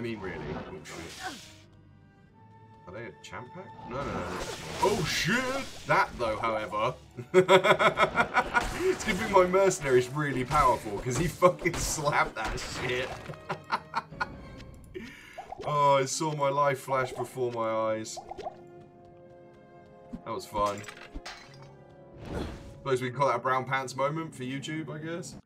I mean, really. Are they a champ pack? No, no, no. Oh, shit! That, though, however. it's gonna be my mercenaries really powerful, because he fucking slapped that shit. oh, I saw my life flash before my eyes. That was fun. Suppose we can call that a brown pants moment for YouTube, I guess.